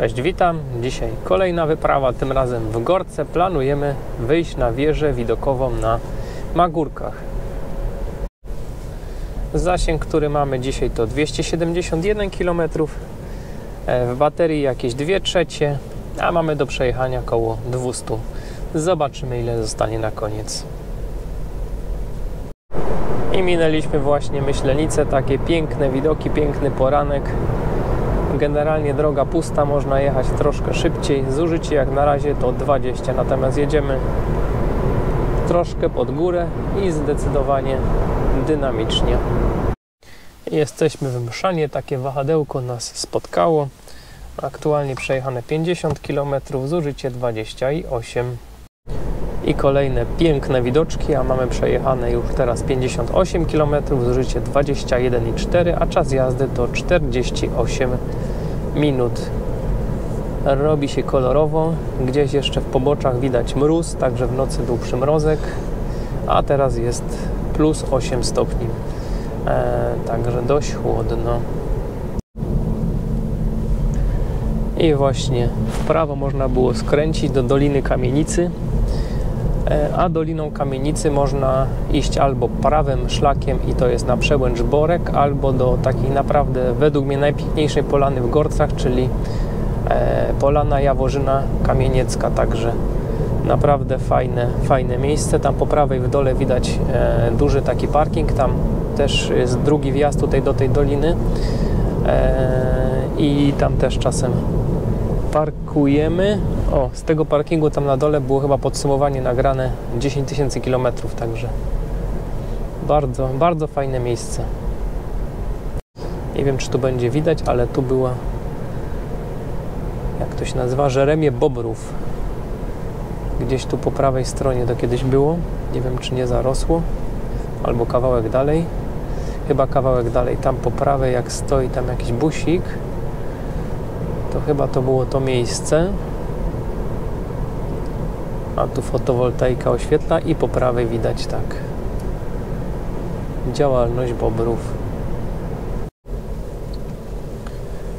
Cześć, witam. Dzisiaj kolejna wyprawa, tym razem w Gorce. Planujemy wyjść na wieżę widokową na Magórkach. Zasięg, który mamy dzisiaj to 271 km. E, W baterii jakieś 2 trzecie, a mamy do przejechania około 200. Zobaczymy ile zostanie na koniec. I minęliśmy właśnie Myślenicę, takie piękne widoki, piękny poranek. Generalnie droga pusta, można jechać troszkę szybciej. Zużycie jak na razie to 20, natomiast jedziemy troszkę pod górę i zdecydowanie dynamicznie. Jesteśmy w Mszanie, takie wahadełko nas spotkało. Aktualnie przejechane 50 km, zużycie 28 i kolejne piękne widoczki, a mamy przejechane już teraz 58 km, zużycie 21,4, a czas jazdy to 48 minut. Robi się kolorowo, gdzieś jeszcze w poboczach widać mróz, także w nocy był przymrozek, a teraz jest plus 8 stopni, e, także dość chłodno. I właśnie w prawo można było skręcić do Doliny Kamienicy, a Doliną Kamienicy można iść albo prawym szlakiem i to jest na przełęcz Borek, albo do takiej naprawdę według mnie najpiękniejszej polany w Gorcach, czyli Polana Jaworzyna Kamieniecka, także naprawdę fajne, fajne miejsce. Tam po prawej w dole widać duży taki parking, tam też jest drugi wjazd tutaj do tej doliny. I tam też czasem parkujemy. O, z tego parkingu tam na dole było chyba podsumowanie nagrane 10 tysięcy kilometrów, także bardzo, bardzo fajne miejsce. Nie wiem, czy tu będzie widać, ale tu była jak to się nazywa, Żeremie Bobrów. Gdzieś tu po prawej stronie to kiedyś było. Nie wiem, czy nie zarosło. Albo kawałek dalej. Chyba kawałek dalej. Tam po prawej, jak stoi tam jakiś busik, to chyba to było to miejsce. A tu fotowoltaika oświetla i po prawej widać tak działalność bobrów.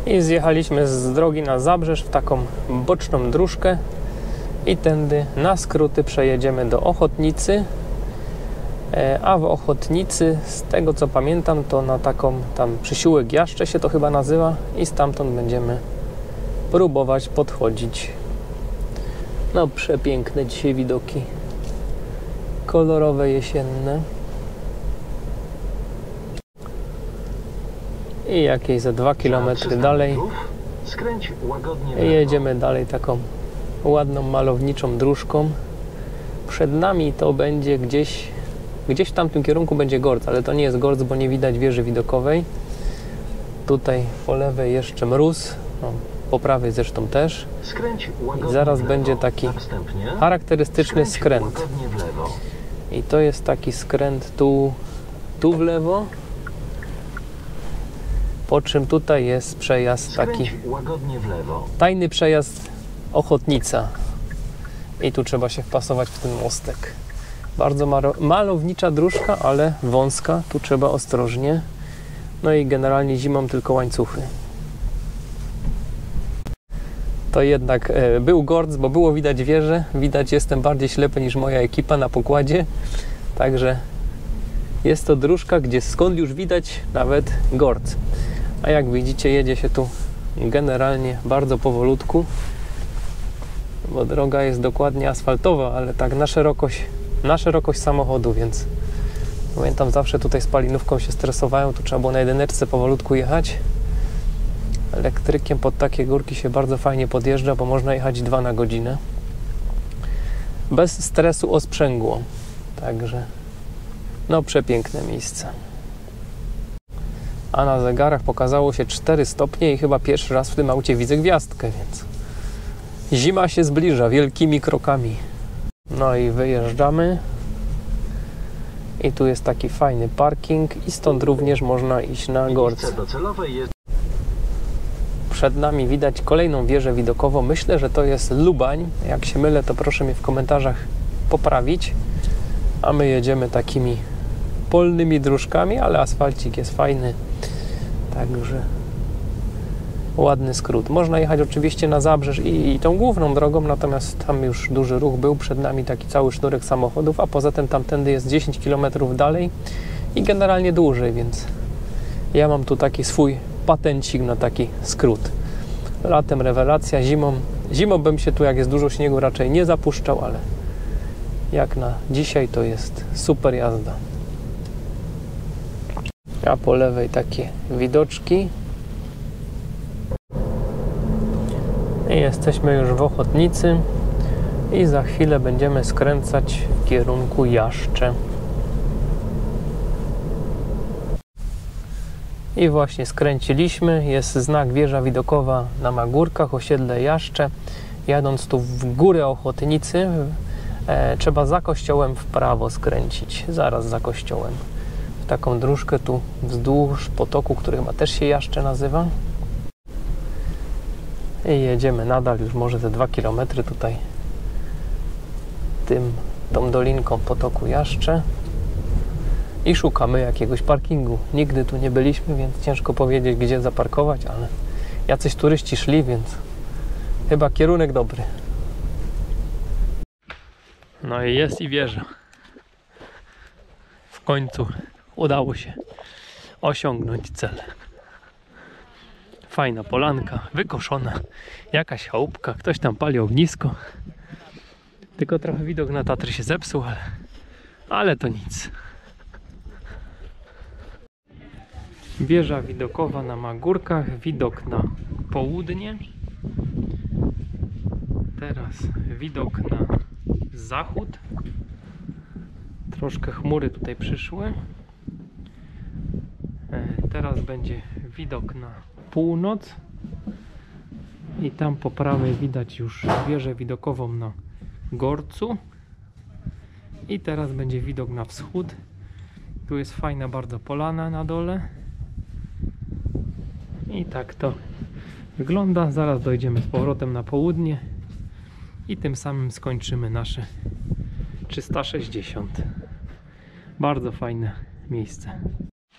I zjechaliśmy z drogi na Zabrzeż w taką boczną dróżkę i tędy na skróty przejedziemy do Ochotnicy. A w Ochotnicy, z tego co pamiętam, to na taką tam przysiłek Jaszcze się to chyba nazywa i stamtąd będziemy próbować podchodzić. No przepiękne dzisiaj widoki. Kolorowe jesienne. I jakieś za 2 km dalej jedziemy dalej taką ładną malowniczą dróżką. Przed nami to będzie gdzieś gdzieś w tamtym kierunku będzie Gorc, ale to nie jest Gorc, bo nie widać wieży widokowej. Tutaj po lewej jeszcze mróz. No, po prawej zresztą też. I zaraz będzie taki charakterystyczny skręt. I to jest taki skręt tu, tu w lewo. Po czym tutaj jest przejazd taki tajny przejazd Ochotnica. I tu trzeba się wpasować w ten mostek. Bardzo malownicza dróżka, ale wąska. Tu trzeba ostrożnie. No i generalnie zimą tylko łańcuchy to jednak e, był Gorc, bo było widać wieżę. Widać, jestem bardziej ślepy niż moja ekipa na pokładzie. Także jest to dróżka, gdzie skąd już widać nawet Gorc. A jak widzicie, jedzie się tu generalnie bardzo powolutku, bo droga jest dokładnie asfaltowa, ale tak na szerokość, na szerokość samochodu, więc pamiętam zawsze tutaj z palinówką się stresowałem, tu trzeba było na jedyneczce powolutku jechać elektrykiem pod takie górki się bardzo fajnie podjeżdża, bo można jechać 2 na godzinę bez stresu o sprzęgło. Także no przepiękne miejsce. A na zegarach pokazało się 4 stopnie i chyba pierwszy raz w tym aucie widzę gwiazdkę, więc zima się zbliża wielkimi krokami. No i wyjeżdżamy. I tu jest taki fajny parking i stąd również można iść na Gorce. Przed nami widać kolejną wieżę widokową. Myślę, że to jest Lubań. Jak się mylę, to proszę mnie w komentarzach poprawić. A my jedziemy takimi polnymi dróżkami, ale asfalcik jest fajny. Także ładny skrót. Można jechać oczywiście na Zabrzeż i, i tą główną drogą, natomiast tam już duży ruch był, przed nami taki cały sznurek samochodów, a poza tym tamtędy jest 10 km dalej i generalnie dłużej, więc ja mam tu taki swój patencik na taki skrót. Latem rewelacja, zimą, zimą bym się tu jak jest dużo śniegu raczej nie zapuszczał, ale jak na dzisiaj to jest super jazda. A po lewej takie widoczki. I jesteśmy już w Ochotnicy i za chwilę będziemy skręcać w kierunku Jaszcze. I właśnie skręciliśmy, jest znak wieża widokowa na Magórkach, osiedle Jaszcze. Jadąc tu w górę Ochotnicy, e, trzeba za kościołem w prawo skręcić, zaraz za kościołem. W taką dróżkę tu wzdłuż potoku, który chyba też się Jaszcze nazywa. I jedziemy nadal, już może te 2 km tutaj tym, tą dolinką potoku Jaszcze i szukamy jakiegoś parkingu. Nigdy tu nie byliśmy, więc ciężko powiedzieć, gdzie zaparkować, ale jacyś turyści szli, więc chyba kierunek dobry. No i jest i wieża. W końcu udało się osiągnąć cel. Fajna polanka, wykoszona, jakaś chałupka, ktoś tam pali ognisko. Tylko trochę widok na Tatry się zepsuł, ale, ale to nic. Wieża widokowa na Magórkach, widok na południe. Teraz widok na zachód. Troszkę chmury tutaj przyszły. E, teraz będzie widok na północ. I tam po prawej widać już wieżę widokową na Gorcu. I teraz będzie widok na wschód. Tu jest fajna bardzo polana na dole. I tak to wygląda. Zaraz dojdziemy z powrotem na południe i tym samym skończymy nasze 360. Bardzo fajne miejsce.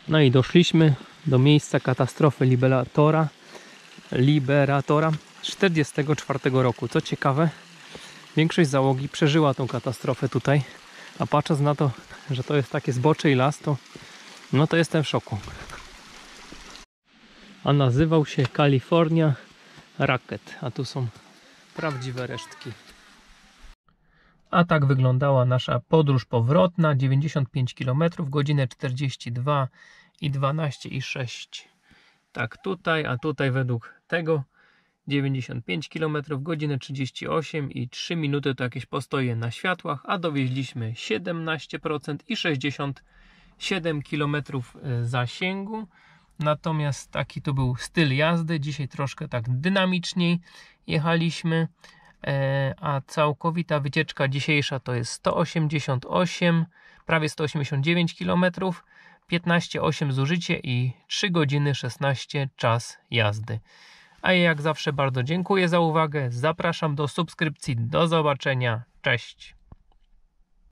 No i doszliśmy do miejsca katastrofy Liberatora, Liberatora 44 roku. Co ciekawe, większość załogi przeżyła tą katastrofę tutaj, a patrząc na to, że to jest takie zbocze i las, to no to jestem w szoku a nazywał się California Rocket, a tu są prawdziwe resztki. A tak wyglądała nasza podróż powrotna, 95 km, godzinę 42 i 12 i 6. Tak tutaj, a tutaj według tego 95 km, godzinę 38 i 3 minuty to jakieś postoje na światłach, a dowieźliśmy 17% i 67 km zasięgu. Natomiast taki to był styl jazdy. Dzisiaj troszkę tak dynamiczniej jechaliśmy. E, a całkowita wycieczka dzisiejsza to jest 188, prawie 189 km, 15,8 zużycie i 3 godziny 16 czas jazdy. A ja jak zawsze bardzo dziękuję za uwagę. Zapraszam do subskrypcji. Do zobaczenia. Cześć.